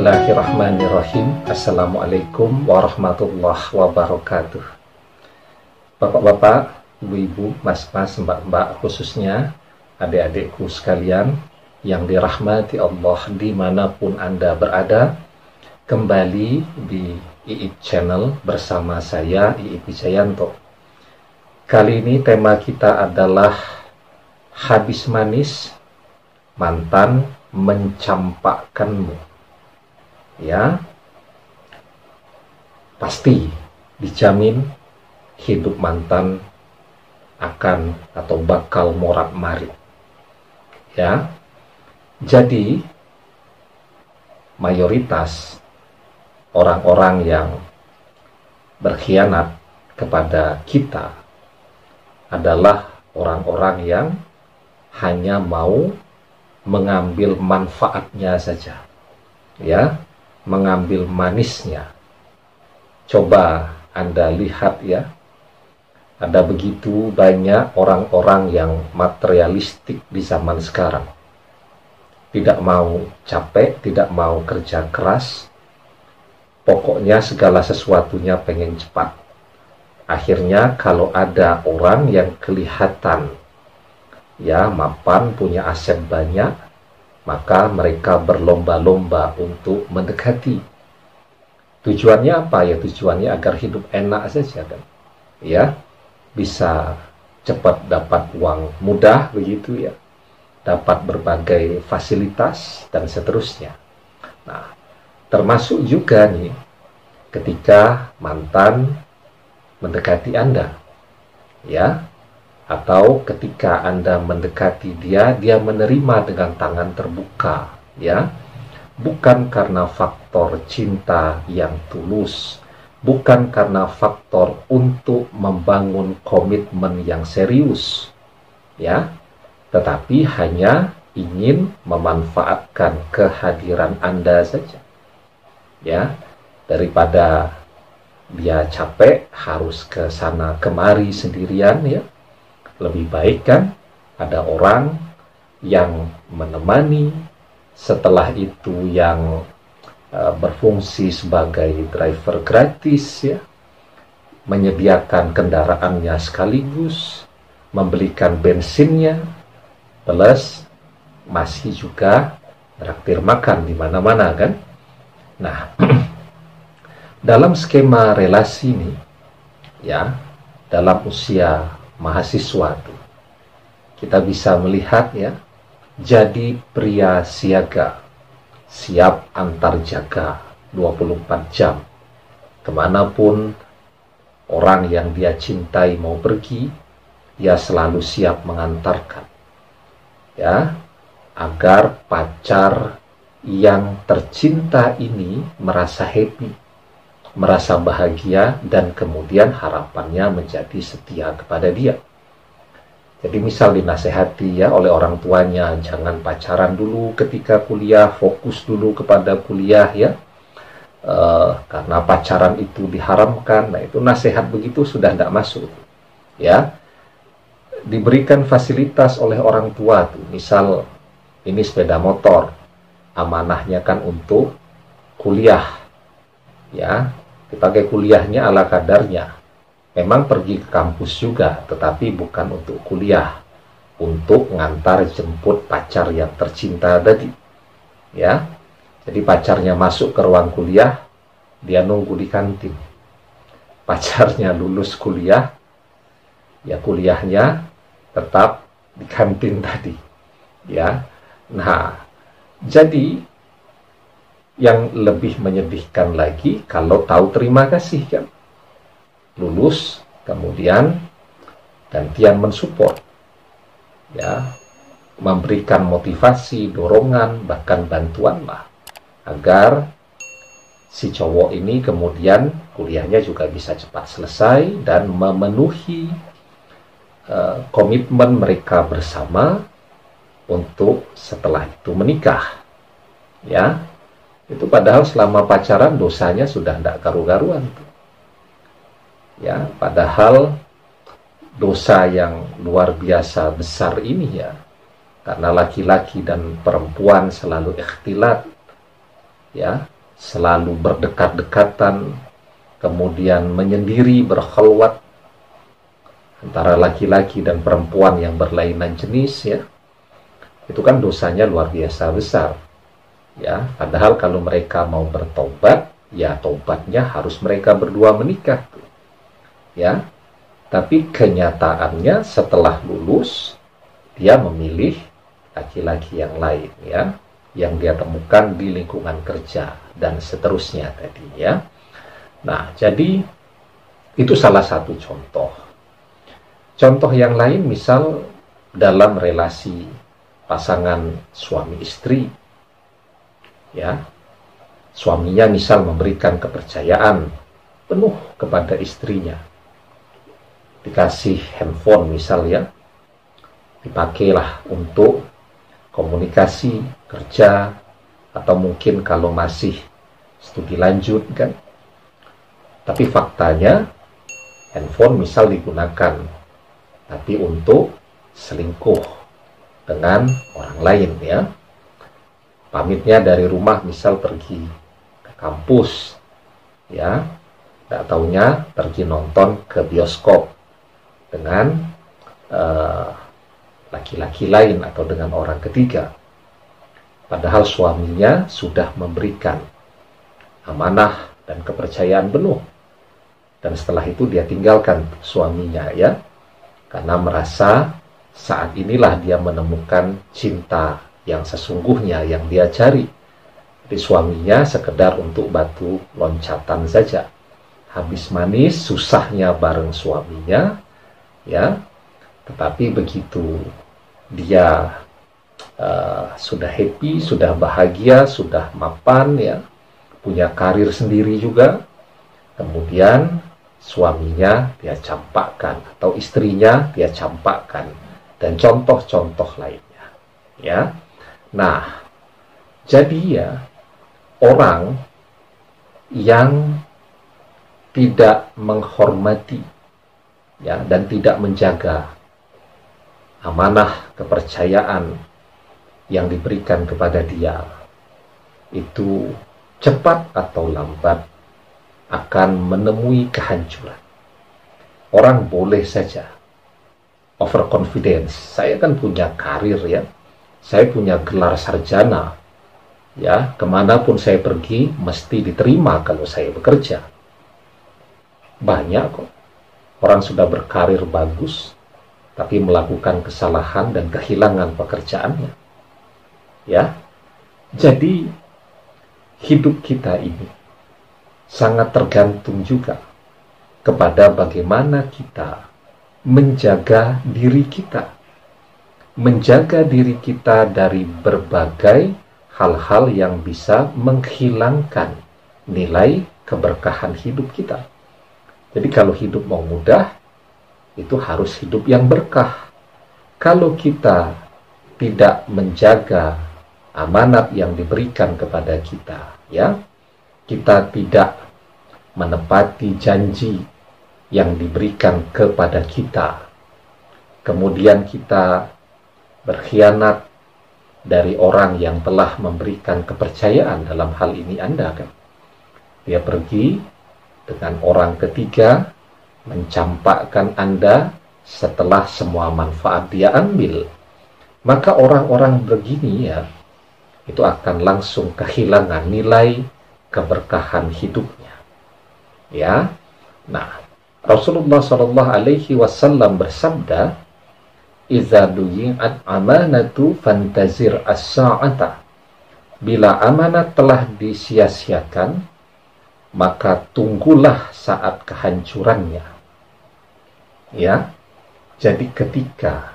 Bismillahirrahmanirrahim. Assalamualaikum warahmatullahi wabarakatuh. Bapak-bapak, ibu-ibu, mas-mas, mbak-mbak khususnya Adik-adikku sekalian yang dirahmati Allah di mana pun Anda berada Kembali di IIP Channel bersama saya IIP Jayanto. Kali ini tema kita adalah Habis manis, mantan mencampakkanmu ya. Pasti dijamin hidup mantan akan atau bakal morat marit. Ya. Jadi mayoritas orang-orang yang berkhianat kepada kita adalah orang-orang yang hanya mau mengambil manfaatnya saja. Ya mengambil manisnya. Coba Anda lihat ya, ada begitu banyak orang-orang yang materialistik di zaman sekarang. Tidak mau capek, tidak mau kerja keras, pokoknya segala sesuatunya pengen cepat. Akhirnya kalau ada orang yang kelihatan ya mapan punya aset banyak, maka mereka berlomba-lomba untuk mendekati. Tujuannya apa ya? Tujuannya agar hidup enak saja kan. Ya, bisa cepat dapat uang mudah begitu ya. Dapat berbagai fasilitas dan seterusnya. Nah, termasuk juga nih ketika mantan mendekati Anda. Ya, atau ketika Anda mendekati dia, dia menerima dengan tangan terbuka, ya. Bukan karena faktor cinta yang tulus, bukan karena faktor untuk membangun komitmen yang serius, ya. Tetapi hanya ingin memanfaatkan kehadiran Anda saja. Ya, daripada dia capek harus ke sana kemari sendirian ya lebih baik kan? Ada orang yang menemani setelah itu yang uh, berfungsi sebagai driver gratis ya. Menyediakan kendaraannya sekaligus membelikan bensinnya plus masih juga traktir makan di mana-mana kan? Nah dalam skema relasi ini ya dalam usia mahasiswa itu kita bisa melihat ya jadi pria siaga siap antar jaga 24 jam. Ke mana pun orang yang dia cintai mau pergi dia selalu siap mengantarkan. Ya agar pacar yang tercinta ini merasa happy merasa bahagia dan kemudian harapannya menjadi setia kepada dia. Jadi misal dinasehati ya oleh orang tuanya, jangan pacaran dulu ketika kuliah, fokus dulu kepada kuliah ya. Uh, karena pacaran itu diharamkan, nah itu nasihat begitu sudah tidak masuk. Ya, diberikan fasilitas oleh orang tua tuh, misal ini sepeda motor, amanahnya kan untuk kuliah, ya dipakai kuliahnya ala kadarnya. Memang pergi ke kampus juga tetapi bukan untuk kuliah. Untuk ngantar jemput pacar yang tercinta tadi. Ya. Jadi pacarnya masuk ke ruang kuliah dia nunggu di kantin. Pacarnya lulus kuliah ya kuliahnya tetap di kantin tadi. Ya. Nah jadi yang lebih menyedihkan lagi kalau tahu terima kasih kan? Lulus kemudian gantian mensupport ya. Memberikan motivasi dorongan bahkan bantuan lah agar si cowok ini kemudian kuliahnya juga bisa cepat selesai dan memenuhi uh, komitmen mereka bersama untuk setelah itu menikah ya itu padahal selama pacaran dosanya sudah tidak karu-karuan. Ya, padahal dosa yang luar biasa besar ini ya, karena laki-laki dan perempuan selalu ikhtilat, ya selalu berdekat-dekatan kemudian menyendiri berkhalwat antara laki-laki dan perempuan yang berlainan jenis ya itu kan dosanya luar biasa besar ya padahal kalau mereka mau bertobat ya tobatnya harus mereka berdua menikah ya tapi kenyataannya setelah lulus dia memilih laki-laki yang lain ya yang dia temukan di lingkungan kerja dan seterusnya tadi ya. Nah, jadi itu salah satu contoh. Contoh yang lain misal dalam relasi pasangan suami istri. Ya. Suaminya misal memberikan kepercayaan penuh kepada istrinya. Dikasih handphone misal ya. Dipakailah untuk komunikasi, kerja, atau mungkin kalau masih studi lanjut kan. Tapi faktanya handphone misal digunakan tapi untuk selingkuh dengan orang lain ya. Pamitnya dari rumah misal pergi ke kampus ya. Tidak taunya pergi nonton ke bioskop dengan uh, laki-laki lain atau dengan orang ketiga. Padahal suaminya sudah memberikan amanah dan kepercayaan penuh. Dan setelah itu dia tinggalkan suaminya ya. Karena merasa saat inilah dia menemukan cinta yang sesungguhnya yang dia cari. Di suaminya sekedar untuk batu loncatan saja. Habis manis susahnya bareng suaminya ya tetapi begitu dia uh, sudah happy, sudah bahagia, sudah mapan ya, punya karir sendiri juga, kemudian suaminya dia campakkan atau istrinya dia campakkan dan contoh-contoh lainnya ya. Nah, jadi ya orang yang tidak menghormati ya dan tidak menjaga amanah kepercayaan yang diberikan kepada dia itu cepat atau lambat akan menemui kehancuran. Orang boleh saja overconfidence. Saya kan punya karir ya, saya punya gelar sarjana. Ya, ke mana pun saya pergi mesti diterima kalau saya bekerja. Banyak kok orang sudah berkarir bagus, tapi melakukan kesalahan dan kehilangan pekerjaannya. Ya. Jadi hidup kita ini sangat tergantung juga kepada bagaimana kita menjaga diri kita. Menjaga diri kita dari berbagai hal-hal yang bisa menghilangkan nilai keberkahan hidup kita. Jadi kalau hidup mau mudah, itu harus hidup yang berkah. Kalau kita tidak menjaga amanat yang diberikan kepada kita, ya, kita tidak menepati janji yang diberikan kepada kita. Kemudian kita berkhianat dari orang yang telah memberikan kepercayaan dalam hal ini Anda kan. Dia pergi dengan orang ketiga mencampakkan Anda setelah semua manfaat dia ambil. Maka orang-orang begini ya, itu akan langsung kehilangan nilai keberkahan hidupnya. Ya, nah Rasulullah Shallallahu Alaihi Wasallam bersabda, "Iza duyi'at amanatu fantazir as-sa'ata." Bila amanat telah disia-siakan, maka tunggulah saat kehancurannya. Ya, jadi ketika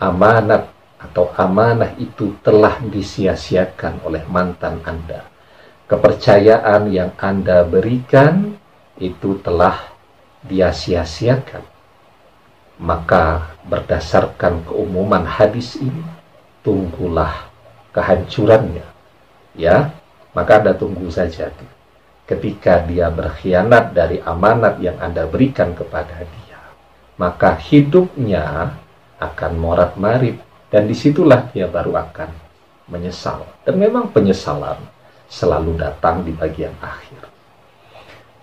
amanat atau amanah itu telah disia-siakan oleh mantan Anda, kepercayaan yang Anda berikan itu telah dia sia-siakan. Maka berdasarkan keumuman hadis ini, tunggulah kehancurannya. Ya, maka Anda tunggu saja ketika dia berkhianat dari amanat yang Anda berikan kepada dia, maka hidupnya akan morat-marit dan di situlah dia baru akan menyesal. Dan memang penyesalan selalu datang di bagian akhir.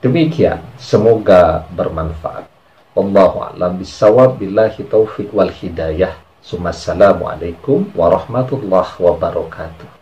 Demikian, semoga bermanfaat. Wallahu a'lam bisawab billahi taufiq wal hidayah. Assalamualaikum warahmatullahi wabarakatuh.